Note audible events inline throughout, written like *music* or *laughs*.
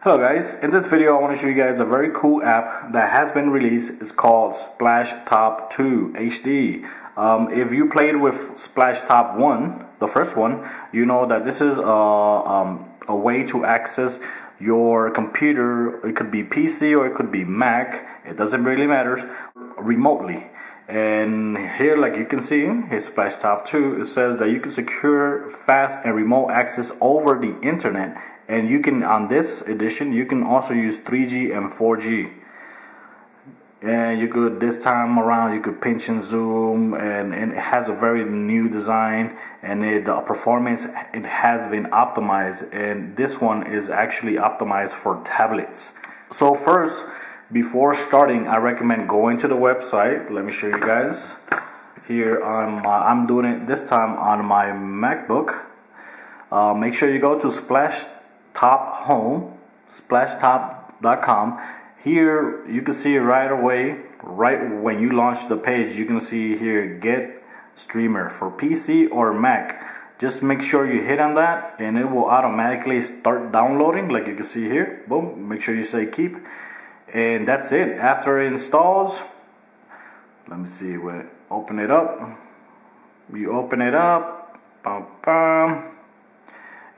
Hello guys, in this video I want to show you guys a very cool app that has been released. It's called Splash Top 2 HD. Um, if you played with Splashtop 1, the first one, you know that this is a, um, a way to access your computer. It could be PC or it could be Mac. It doesn't really matter. Remotely. And here, like you can see, his Splashtop 2, it says that you can secure fast and remote access over the internet and you can on this edition you can also use 3G and 4G and you could this time around you could pinch and zoom and, and it has a very new design and it, the performance it has been optimized and this one is actually optimized for tablets. So first before starting I recommend going to the website. Let me show you guys. Here on my, I'm doing it this time on my MacBook. Uh, make sure you go to splash top home splashtop.com here you can see right away right when you launch the page you can see here get streamer for PC or Mac. Just make sure you hit on that and it will automatically start downloading like you can see here. Boom make sure you say keep and that's it. After it installs let me see when open it up you open it up bum, bum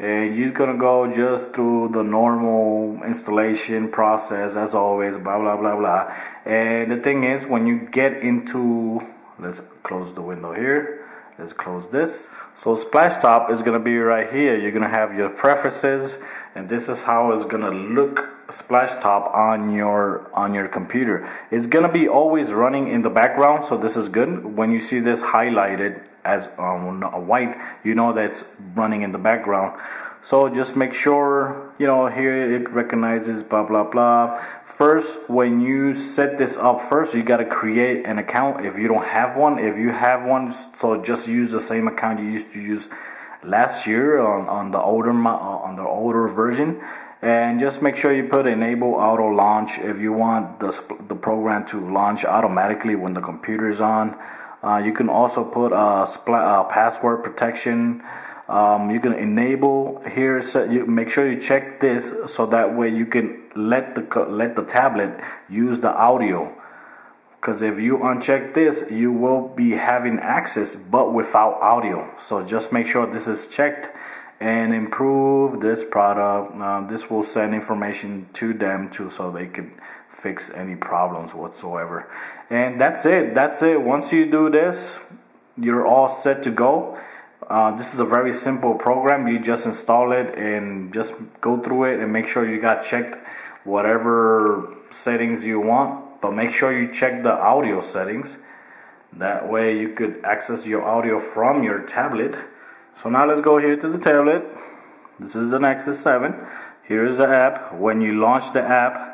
and you're gonna go just through the normal installation process as always blah blah blah blah. And the thing is when you get into let's close the window here. Let's close this. So Splashtop is gonna be right here. You're gonna have your preferences and this is how it's gonna look Splashtop on your on your computer. It's gonna be always running in the background so this is good. When you see this highlighted as um, white you know that's running in the background. So just make sure you know here it recognizes blah blah blah. First when you set this up first you got to create an account. If you don't have one if you have one so just use the same account you used to use last year on, on the older uh, on the older version. And just make sure you put enable auto launch if you want the, the program to launch automatically when the computer is on uh, you can also put a, password protection. Um, you can enable here. So you make sure you check this so that way you can let the let the tablet use the audio. Because if you uncheck this, you will be having access but without audio. So just make sure this is checked and improve this product. Uh, this will send information to them too so they can fix any problems whatsoever. And that's it. That's it. Once you do this, you're all set to go. Uh, this is a very simple program. You just install it and just go through it and make sure you got checked whatever settings you want. But make sure you check the audio settings. That way you could access your audio from your tablet. So now let's go here to the tablet. This is the Nexus 7. Here's the app. When you launch the app,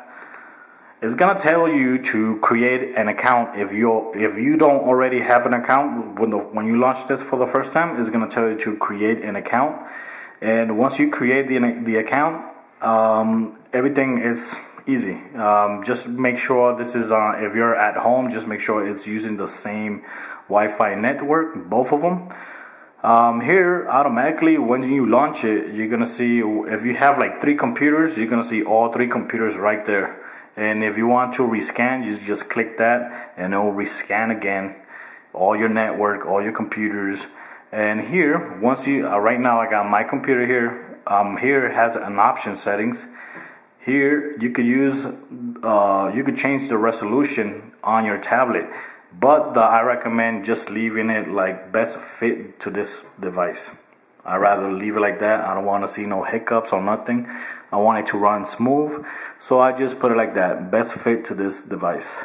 it's gonna tell you to create an account. If you if you don't already have an account when the, when you launch this for the first time it's gonna tell you to create an account. And once you create the the account um, everything is easy. Um, just make sure this is uh, if you're at home just make sure it's using the same Wi-Fi network both of them um, here automatically when you launch it you're gonna see if you have like three computers you're gonna see all three computers right there and if you want to rescan you just click that and it will rescan again all your network all your computers. And here once you uh, right now I got my computer here. Um, here has an option settings. Here you could use uh, you could change the resolution on your tablet but the, I recommend just leaving it like best fit to this device I rather leave it like that. I don't want to see no hiccups or nothing. I want it to run smooth. So I just put it like that. Best fit to this device.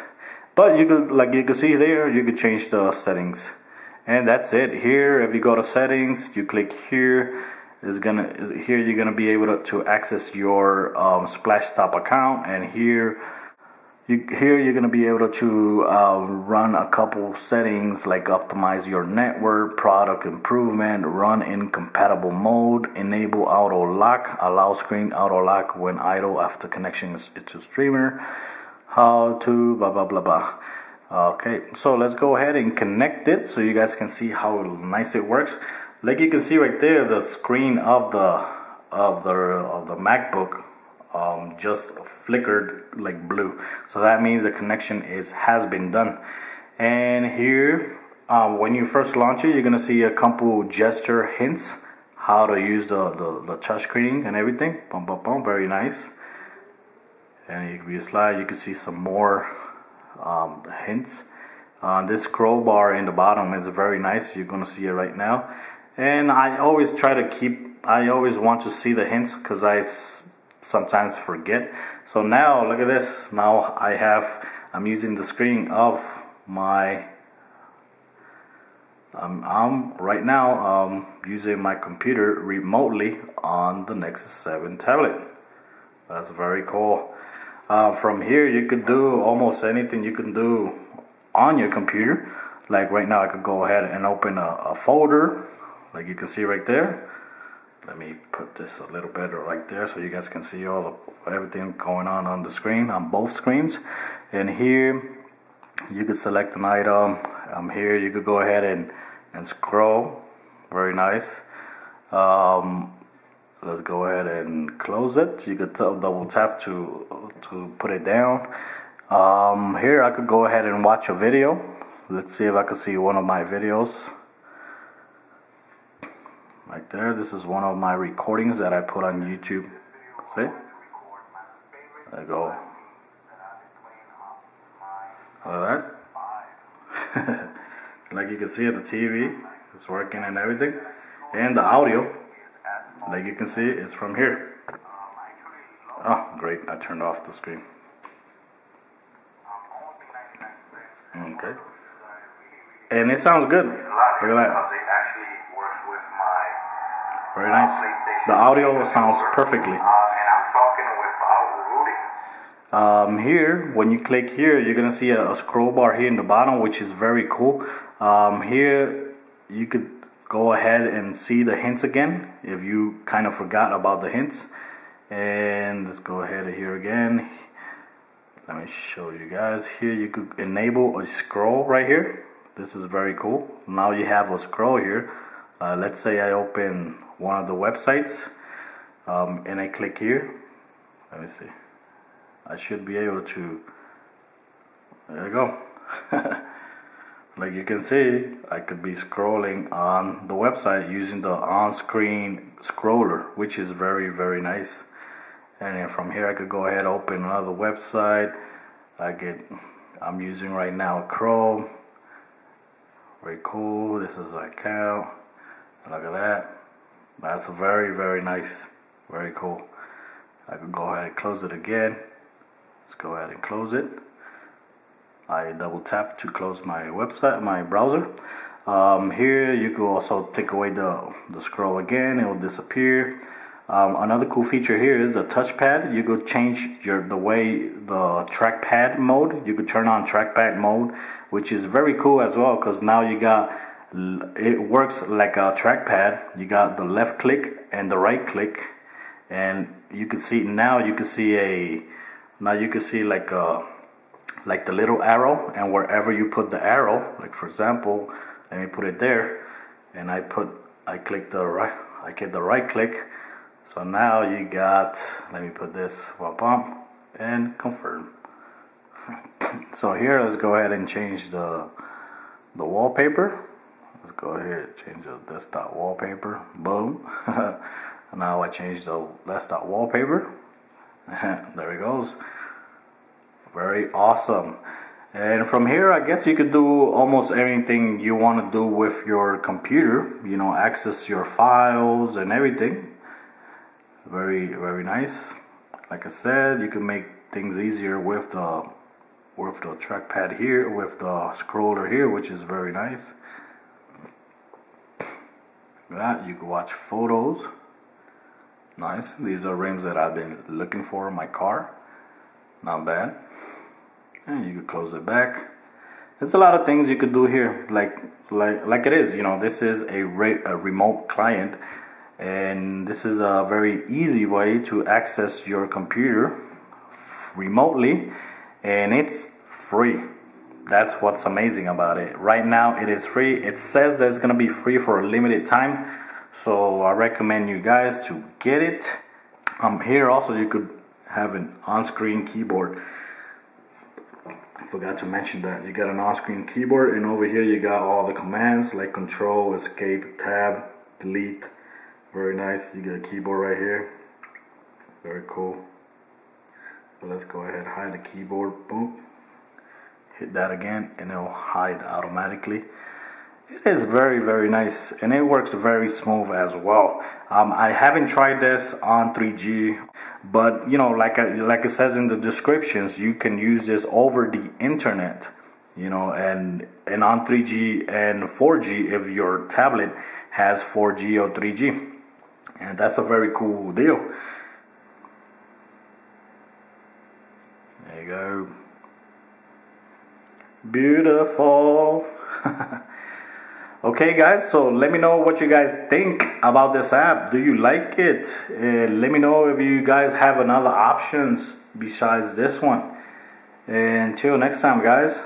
But you could, like you can see there, you could change the settings. And that's it. Here, if you go to settings, you click here. Is gonna here you're gonna be able to, to access your um, Splashtop account, and here you, here you're going to be able to uh, run a couple settings like optimize your network, product improvement, run in compatible mode, enable auto lock, allow screen auto lock when idle after connection to streamer, how to blah blah blah blah. Okay, so let's go ahead and connect it so you guys can see how nice it works. Like you can see right there, the screen of the of the of the MacBook um, just flickered like blue. So that means the connection is has been done. And here um, when you first launch it you're gonna see a couple gesture hints how to use the, the, the touch screen and everything. Bum, bum, bum, very nice. And if you slide. You can see some more um, hints. Uh, this scroll bar in the bottom is very nice. You're gonna see it right now. And I always try to keep I always want to see the hints because I sometimes forget. So now look at this. Now I have I'm using the screen of my um, I'm right now um, using my computer remotely on the Nexus 7 tablet. That's very cool. Uh, from here you could do almost anything you can do on your computer. Like right now I could go ahead and open a, a folder like you can see right there let me put this a little better right there so you guys can see all of everything going on on the screen on both screens. And here you could select an item. Um, here you could go ahead and and scroll. Very nice. Um, let's go ahead and close it. You could double tap to to put it down. Um, here I could go ahead and watch a video. Let's see if I can see one of my videos right there. This is one of my recordings that I put on YouTube. See? There you go. That. *laughs* like you can see the TV, it's working and everything. And the audio, like you can see, is from here. Oh, great. I turned off the screen. Okay. And it sounds good. Look at that. Very nice. The audio sounds perfectly. Um, here, when you click here, you're gonna see a, a, scroll bar here in the bottom, which is very cool. Um, here, you could go ahead and see the hints again if you kind of forgot about the hints. And let's go ahead here again. Let me show you guys here. You could enable a scroll right here. This is very cool. Now you have a scroll here. Uh, let's say I open one of the websites um, and I click here. Let me see. I should be able to there you go. *laughs* Like you can see I could be scrolling on the website using the on-screen scroller which is very very nice. And then from here I could go ahead open another website. I get I'm using right now Chrome. Very cool. This is my account look at that that's very, very nice. Very cool. I can go ahead and close it again. Let's go ahead and close it. I double tap to close my website, my browser. Um, here you can also take away the, the scroll again, it will disappear. Um, another cool feature here is the touchpad. You could change your the way the trackpad mode. You could turn on trackpad mode, which is very cool as well because now you got it works like a trackpad. You got the left click and the right click and you can see now you can see a now you can see like a like the little arrow and wherever you put the arrow like for example let me put it there and I put I click the right I get the right click. So now you got let me put this bump and confirm. *laughs* So here let's go ahead and change the the wallpaper go ahead change the desktop wallpaper boom. *laughs* Now I change the desktop wallpaper. *laughs* There it goes. Very awesome. And from here I guess you could do almost anything you want to do with your computer you know access your files and everything. Very very nice. Like I said you can make things easier with the with the trackpad here with the scroller here which is very nice that you can watch photos. Nice. These are rims that I've been looking for in my car. Not bad. And you can close it back. There's a lot of things you could do here like like like it is you know. This is a, re a remote client and this is a very easy way to access your computer remotely and it's free that's what's amazing about it. Right now it is free. It says that it's to be free for a limited time. So I recommend you guys to get it. Um, here also you could have an on-screen keyboard. Forgot to mention that you got an on-screen keyboard and over here you got all the commands like control, escape, tab, delete. Very nice. You got a keyboard right here. Very cool. So let's go ahead hide the keyboard. Boom. Hit that again and it'll hide automatically. It is very very nice and it works very smooth as well. Um, I haven't tried this on 3G, but you know, like I, like it says in the descriptions, you can use this over the internet. You know, and and on 3G and 4G if your tablet has 4G or 3G, and that's a very cool deal. There you go. Beautiful. *laughs* Okay guys, so let me know what you guys think about this app. Do you like it? Uh, let me know if you guys have another options besides this one. And until next time guys.